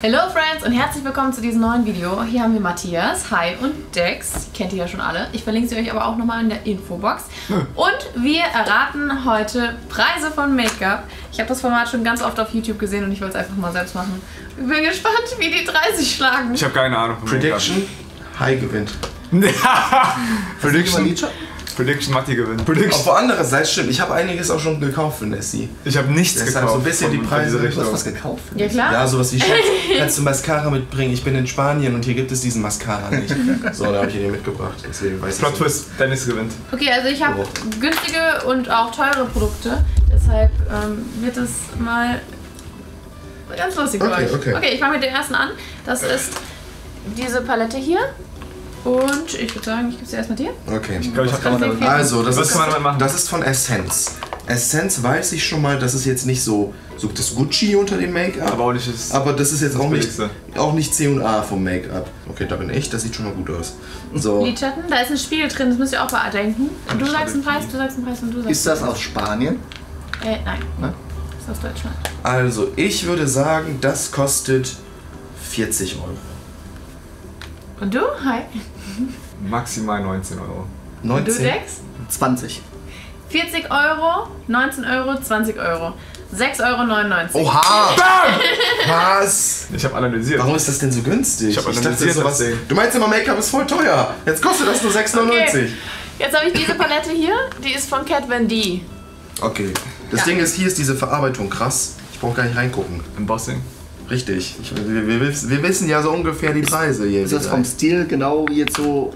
Hallo Friends und herzlich willkommen zu diesem neuen Video. Hier haben wir Matthias, Hi und Dex. Kennt ihr ja schon alle. Ich verlinke sie euch aber auch nochmal in der Infobox. Und wir erraten heute Preise von Make-up. Ich habe das Format schon ganz oft auf YouTube gesehen und ich wollte es einfach mal selbst machen. Ich bin gespannt, wie die 30 schlagen. Ich habe keine Ahnung. von Prediction, High gewinnt. Prediction, Nietzsche? Prediction, Matti gewinnt. Prediction. Obwohl andererseits stimmt, ich habe einiges auch schon gekauft für Nessie. Ich habe nichts Deshalb gekauft. so ein bisschen die Preise. Du hast was gekauft? Ja klar. Ja, sowas wie Schatz, kannst du Mascara mitbringen? Ich bin in Spanien und hier gibt es diesen Mascara nicht. So, da habe ich den mitgebracht. Deswegen weiß Plot ich Twist, Dennis gewinnt. Okay, also ich habe Oh. günstige und auch teure Produkte. Deshalb ähm, wird es mal ganz lustig für Okay, euch. okay. okay, ich fange mit dem ersten an. Das ist diese Palette hier. Und ich würde sagen, ich gebe sie erstmal dir. Okay. Ich glaube, ich kann man damit? Also, das Was ist, kann man damit machen? das ist von Essence. Essence weiß ich schon mal, das ist jetzt nicht so, so das Gucci unter dem Make-up. Aber auch nicht das. Aber das ist jetzt auch nicht, auch nicht C&A vom Make-up. Okay, da bin ich, das sieht schon mal gut aus. So, Lidschatten, da ist ein Spiegel drin, das müsst ihr auch bedenken. Und du sagst einen Preis, du sagst einen Preis und du sagst. Ist das aus Spanien? Äh, nein. Ne? Das ist aus Deutschland. also ich würde sagen, das kostet 40 Euro. Und du? Hi. Maximal 19 Euro. Und du, 19? Dex? 20. 40 Euro, 19 Euro, 20 Euro. 6,99 Euro. Oha! Was? Ich habe analysiert. Warum ist das denn so günstig? Ich hab analysiert sowas. das Ding. Du meinst immer, Make-up ist voll teuer. Jetzt kostet das nur 6,99. Okay. Jetzt habe ich diese Palette hier, die ist von Kat Von D. Okay. Das Ja. Ding ist, hier ist diese Verarbeitung krass. Ich brauche gar nicht reingucken. Embossing. Richtig. Ich, wir, wir, wissen- wir wissen ja so ungefähr die Preise hier. Ist das vom Stil genau wie jetzt so.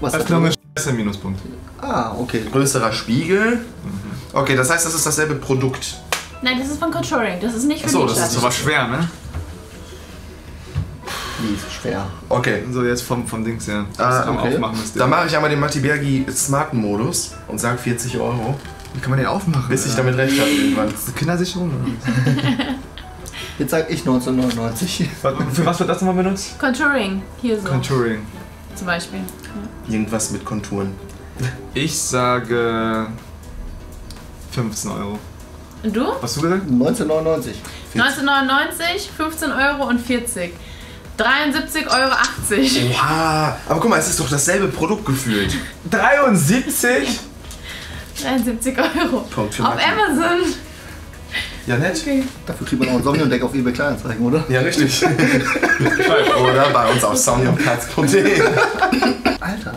Was Öffnung ist ein Minuspunkt. Ah, okay. Größerer Spiegel. Okay, das heißt, das ist dasselbe Produkt. Nein, das ist von Contouring, das ist nicht für so, das ist was schwer, ne? Wie ist schwer. Okay. So jetzt vom, vom Dings her. Ah, okay. Aufmachen. Dann mache ich einmal den Matibergi smarten Modus und sag 40 Euro, Wie kann man den aufmachen? bis ich damit recht habe irgendwann. Das ist eine Kindersicherung. oder? Jetzt sag ich 1999. Was- Für was wird das nochmal benutzt? Contouring, hier so Contouring. zum Beispiel. Irgendwas mit Konturen. Ich sage 15 Euro. Und du? Was hast du gesagt? 1999. 1999, 15 Euro und 40. 73,80 Euro. Oha! Aber guck mal, es ist doch dasselbe Produkt gefühlt. 73? 73 Euro. Punkt für Auf. Amazon. Ja, nett. Okay. Dafür kriegt man auch ein Sonnendeck auf eBay Kleinanzeigen, oder? Ja, richtig. Oder bei uns auf soundyourcats.de. Alter.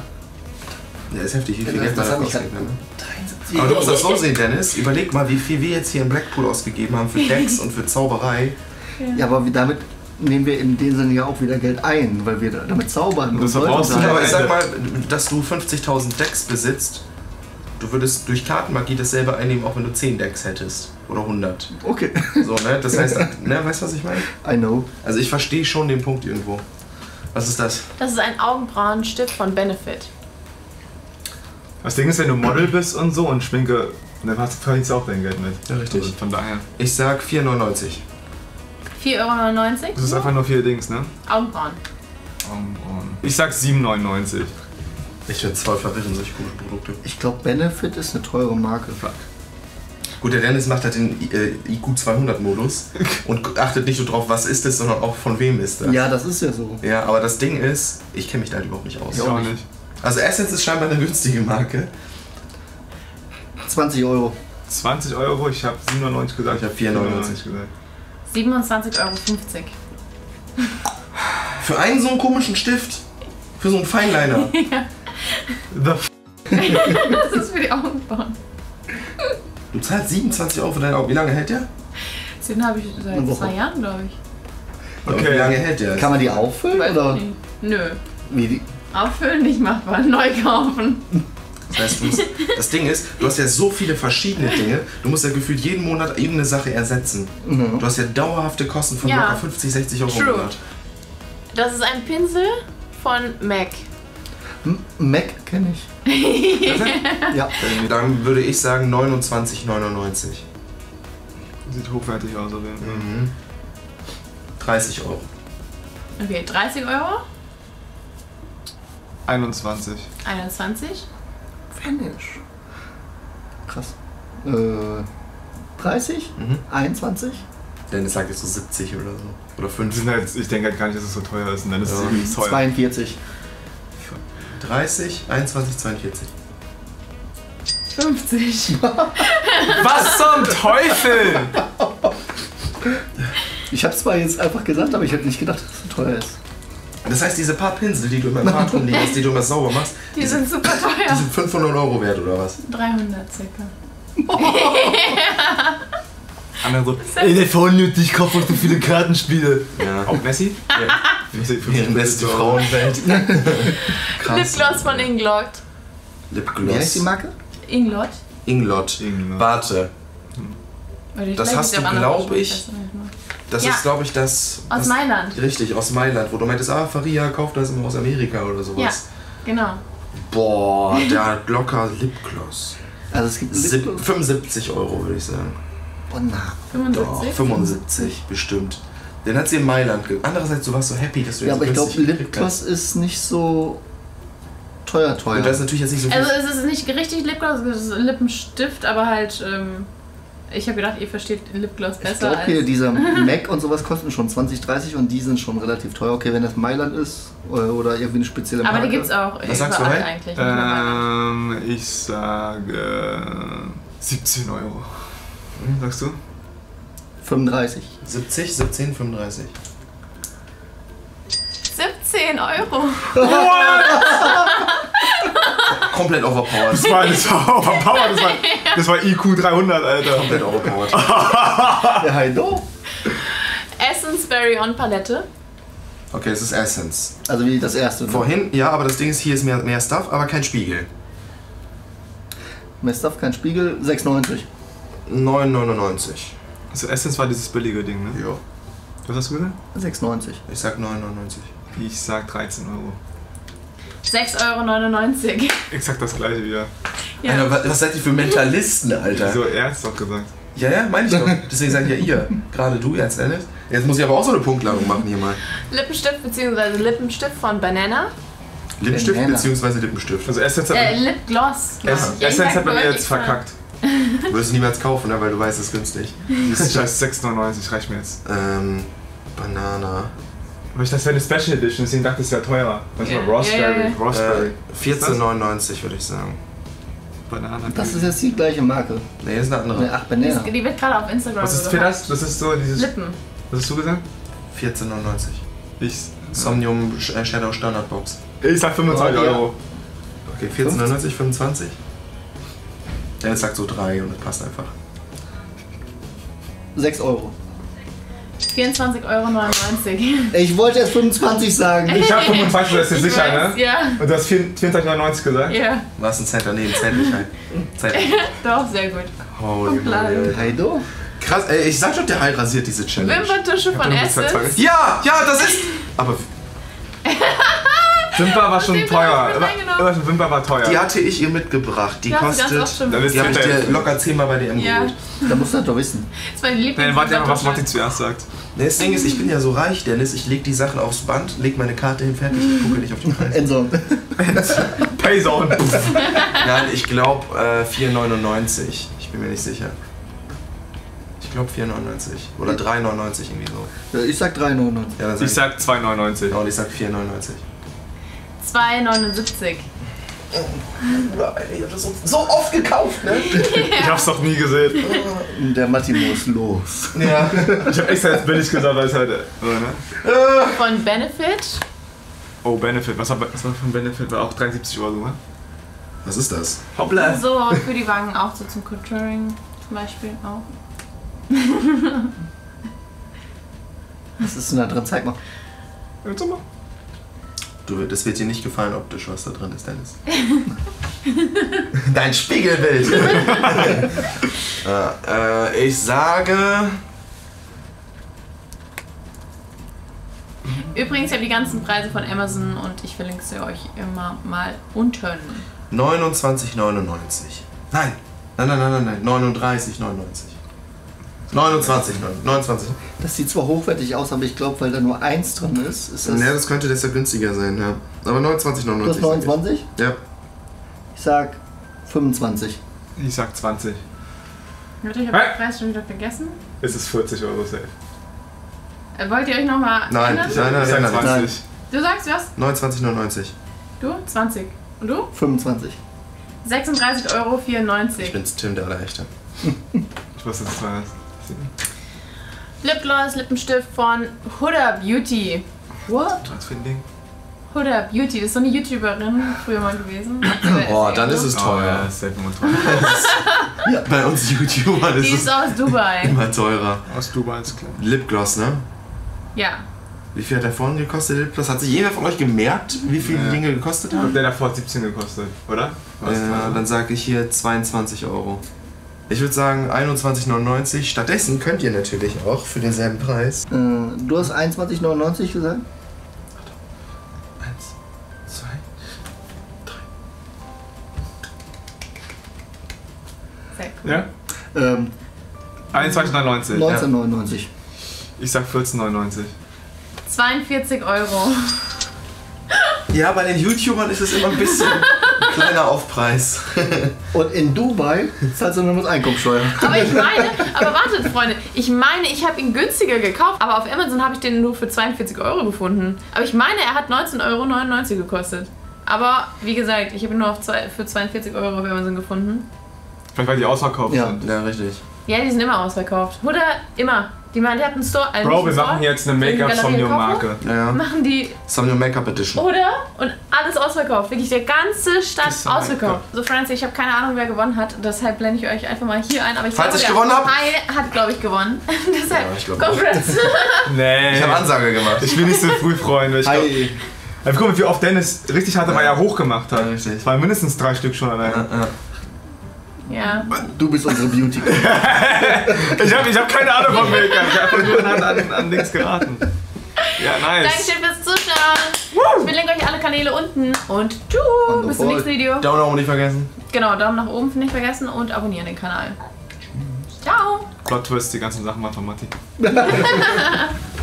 Ja, ist heftig, wie viel Das- Geld man das da ausgibt. halt- Ne? 73. Aber du musst das so sehen, Dennis. Überleg mal, wie viel wir jetzt hier in Blackpool ausgegeben haben für Decks und für Zauberei. Ja, aber wie- damit nehmen wir in dem Sinne ja auch wieder Geld ein, weil wir da- damit zaubern. Das und du unterhalten. aber ich sag mal, dass du 50.000 Decks besitzt, du würdest durch Kartenmagie dasselbe einnehmen, auch wenn du 10 Decks hättest. Oder 100. Okay, So, ne? Das heißt, ne, weißt du, was ich meine? I know. Also ich verstehe schon den Punkt irgendwo. Was ist das? Das ist ein Augenbrauenstift von Benefit. Das Ding ist, wenn du Model bist und so und Schminke, dann hast- verdienst du auch dein Geld mit. Ja, richtig. Also von daher. Ich sag 4,99. 4,99 Euro. Das ist einfach nur vier Dings, ne? Augenbrauen. Um. Ich sag 7,99. Ich finde es voll verwirrend, solche gute Produkte. Ich glaube, Benefit ist eine teure Marke. Gut, der Dennis macht halt den äh, IQ 200 Modus und achtet nicht nur drauf, was ist es, sondern auch von wem ist das. Ja, das ist ja so. Ja, aber das Ding ist, ich kenne mich da halt überhaupt nicht aus. Ich auch nicht. Also Essence ist scheinbar eine günstige Marke. 20 Euro. 20 Euro, ich habe 97 gesagt. Ich hab 94 gesagt. 27,50 Euro. Für einen so einen komischen Stift. Für so einen Feinliner. The f Das ist für die Augenbrauen. Du zahlst 27 Euro für deine Augen. Wie lange hält der? Den habe ich seit zwei Jahren, glaube ich. Okay. Wie lange hält der? Kann man die auffüllen? Weiß Oder? nicht. Nö. Wie die? Auffüllen nicht machbar. Neu kaufen. Das heißt, du musst, das Ding ist, du hast ja so viele verschiedene Dinge. Du musst ja gefühlt jeden Monat irgendeine Sache ersetzen. Mhm. Du hast ja dauerhafte Kosten von Ja. locker 50, 60 Euro im True. Monat. Das ist ein Pinsel von MAC. Mac kenne ich. ja. Dann würde ich sagen 29,99. Sieht hochwertig aus auf jeden Fall. Mhm. 30 Euro. Okay, 30 Euro. 21. 21. Vanish. Krass. Äh, 30? Mhm. 21? Dennis sagt jetzt so 70 oder so. Oder Die 5. sind halt, ich denke halt gar nicht, dass es so teuer ist. Und dann ist es Ja. irgendwie teuer. 42. 30, 21, 42. 50. Was zum Teufel? Ich habe zwar jetzt einfach gesagt, aber ich hätte nicht gedacht, dass es so teuer ist. Das heißt, diese paar Pinsel, die du immer im Bad rumlegst, die du immer sauber machst, Die sind super die teuer. sind 500 Euro wert oder was? 300 circa. Andere so, ey, der voll nötig, ich kaufe so viele Kartenspiele. Ja. Auch Messi? ja. Messi, für Während lässt die 50 Euro. Frauenwelt. Lipgloss von Inglot. Lipgloss. Wie heißt die Marke? Inglot? Inglot. Inglot. Warte, Das hast du, der auch andere glaub schon, ich, das Ja. ist glaube ich das... Aus das, Mailand. Richtig, aus Mailand, wo du meintest, ah, Faria kauft das immer aus Amerika oder Ja, sowas. genau. Boah, der hat locker Lipgloss. Also es gibt Sieb- Lipgloss. 75 Euro würde ich sagen. Oh na. 75? Doch, 75 bestimmt. Den hat sie in Mailand ge Andererseits, du warst so happy, dass du Ja, den aber ich glaube, Lipgloss ist nicht so teuer teuer. Und da ist natürlich jetzt nicht so viel. Also es ist nicht richtig Lipgloss, es ist Lippenstift, aber halt, ähm, ich habe gedacht, ihr versteht Lipgloss ich besser glaube hier, als... dieser Mac und sowas kosten schon 20, 30 und die sind schon relativ teuer. Okay, wenn das Mailand ist oder, oder irgendwie eine spezielle Aber Marke. die gibt's auch Was sagst du, Ray? eigentlich. Ähm, ich sage 17 Euro. Hm, sagst du? 35. 70, 17, 35. 17 Euro. Komplett overpowered. Das war, das war overpowered, das war, das war IQ 300, Alter. Komplett overpowered. Ja, hallo. Essence Berry on Palette. Okay, es ist Essence. Also wie das erste. Ne? Vorhin, ja, aber das Ding ist, hier ist mehr, mehr Stuff, aber kein Spiegel. Mehr Stuff, kein Spiegel, 6,90. 9,99. Also Essence war dieses billige Ding, ne? Ja. Was hast du gesagt? 6,90. Ich sag 9,99. Ich sag 13 Euro. 6,99 Euro. Exakt das gleiche wieder. Ja. Alter, was, was seid ihr für Mentalisten, Alter? So, er hat's doch gesagt. Ja, ja, meine ich doch. Deswegen sag ich ja ihr. Gerade du jetzt, Alice. Jetzt muss ich aber auch so eine Punktladung machen hier mal. Lippenstift bzw. Lippenstift von Banana. Lippenstift bzw. Lippenstift. Also Essence hat, Äh, Lipgloss. Essence sag hat bei mir jetzt extra. Verkackt. Würdest du niemals kaufen, ne? weil du weißt, es ist günstig. Das ist scheiß 6,99, reicht mir jetzt. Ähm, Banana. Aber ich dachte, das wäre eine Special Edition, deswegen dachte ich, es wäre teurer. Manchmal Ja, Raspberry. ja. Raspberry. Äh, 14,99 würde ich sagen. Banana. Das ist jetzt die gleiche Marke. Nee, ist eine andere. Ne, ach, Die, Banana. ist, die wird gerade auf Instagram Was ist für das? Das ist so dieses. Lippen. Was hast du gesagt? 14,99. Ich. Somnium äh, Shadow Standard Box. Ich sag 25 Oh, ja. Euro. Okay, 14,99, 25? Der jetzt sagt so 3 und das passt einfach. 6 Euro. 24,99 Euro. Ich wollte jetzt 25 sagen. Ich hab 25, das ist Ich sicher, weiß, ne? Ja. Und du hast 24,99 gesagt? Ja, Was ein Cent daneben, Zärtlichkeit. Zärtlichkeit. doch, sehr gut. Holy. Heido? Krass, ey, ich sag schon, der Heil rasiert diese Challenge. Wimperntusche von Essence. Ja, ja, das ist. Aber Wimper war schon teuer. Immer, Wimper war teuer. die hatte ich ihr mitgebracht. Die Ja, kostet. schon Da Die habe ich dir locker 10 Mal bei DM Ja, geholt. Da musst du das doch wissen. das war die. Dann warte mal, was Matti Wimperntusche. zuerst sagt. Nee, das Ding ist, ich bin ja so reich, Dennis. Ich leg die Sachen aufs Band, leg meine Karte hin, fertig. Ich gucke nicht auf die Preise. Enzo. Payzone. Nein, ich glaube äh, 4,99. Ich bin mir nicht sicher. Ich glaube 4,99. Oder 3,99 irgendwie so. Ich sag 3,99. Ja, Ich sag 2,99. Ja, und ich sag 4,99. 2,79. Bruder, Alter, ich hab das so, so oft gekauft, ne? Ich hab's doch nie gesehen. Der Matti muss los. Ja. Ich hab extra jetzt billig gesagt, weil es halt. So, ne? Von Benefit. Oh, Benefit. Was war, was war für ein Benefit? War auch 73 Euro, ne? Was ist das? Hoppla. So für die Wangen auch so zum Contouring zum Beispiel auch. Was ist denn da drin? Zeig mal. Jetzt mal. Du, das wird dir nicht gefallen optisch, was da drin ist, Dennis. Dein Spiegelbild. ja, äh, ich sage. Übrigens, ich habe die ganzen Preise von Amazon und ich verlinke sie euch immer mal unten. 29,99. Nein. Nein, nein, nein, nein, nein. 39,99. 29, 29. Das sieht zwar hochwertig aus, aber ich glaube, weil da nur eins drin ist, ist das. Ja, das könnte deshalb günstiger sein, ja. Aber 29,99. plus 29? Ja. Ich sag 25. Ich sag 20. Warte, ich habe den Preis schon wieder vergessen. Es ist 40 Euro safe. Äh, Wollt ihr euch nochmal Nein, nein, nein, nein, nein. 26. Du sagst was? 29,99. Du? 20. Und du? 25. 36,94 Euro. Ich bin's Tim, der Allerechte. Ich wusste, das war Lipgloss, Lippenstift von Huda Beauty. What? Was für ein Ding? Huda Beauty, das ist so eine YouTuberin früher mal gewesen. Boah, dann ist es Oh, ja, teuer. das ist selten und teuer. Bei uns YouTubern Die ist ist es aus Dubai. immer teurer. Aus Dubai ist klar. Lipgloss, ne? Ja. Wie viel hat der vorhin gekostet, Lipgloss? Hat sich jeder von euch gemerkt, wie viel die Ja. Dinge gekostet haben? Der davor hat 17 gekostet, oder? Was? Ja, dann sage ich hier 22 Euro. Ich würde sagen 21,99. Stattdessen könnt ihr natürlich auch für denselben Preis. Äh, du hast 21,99 gesagt? Eins, zwei, Sehr cool. ja? Ähm, 21,99. 1999. Ich sag 14,99. 42 Euro. Ja, bei den YouTubern ist es immer ein bisschen kleiner Aufpreis. Und in Dubai zahlst du nur mit Einkommensteuer. Aber ich meine, aber wartet, Freunde, ich meine, ich habe ihn günstiger gekauft, aber auf Amazon habe ich den nur für 42 Euro gefunden. Aber ich meine, er hat 19,99 Euro gekostet. Aber wie gesagt, ich habe ihn nur auf zwei, für 42 Euro auf Amazon gefunden. Vielleicht weil die ausverkauft Ja. sind. Ja, richtig. Ja, die sind immer ausverkauft. Oder immer. Die, machen- die hatten einen Store. Also Bro, wir Store, machen jetzt eine so Make-up Galerie Somnio Kaufhof. Marke. Ja, ja. Machen die Somnio Make-up Edition. Oder? Und alles ausverkauft. Wirklich, der ganze Stadt Das ist so ausverkauft. So, Francis, ich habe keine Ahnung, wer gewonnen hat. Deshalb blende ich euch einfach mal hier ein. Aber ich Falls glaube, ich gewonnen hab? Hai hat, glaube ich, gewonnen. Deshalb, Ja, ich glaub congrats. Nee. Ich habe Ansage gemacht. Ich will nicht so früh freuen, weil ich glaub, Hi. Ja, guck mal, wie oft Dennis richtig harte Eier hochgemacht hat. Ja, richtig. Das waren mindestens drei Stück schon allein. Ja, ja. Ja. Du bist unsere Beauty. Ich habe ich hab keine Ahnung von Make-up. Ich habe einfach nur an, an, an Dings geraten. Ja, nice. Dankeschön fürs Zuschauen. Ich verlinke euch alle Kanäle unten. Und tschüss. Bis zum nächsten Video. Daumen nach oben nicht vergessen. Genau, Daumen nach oben nicht vergessen und abonnieren den Kanal. Ciao. Plot Twist, die ganzen Sachen von Matti.